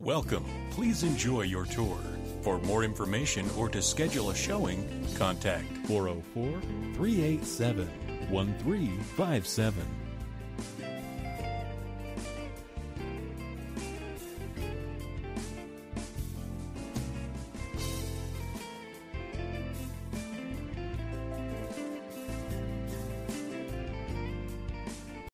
Welcome. Please enjoy your tour. For more information or to schedule a showing, contact 404 387 1357.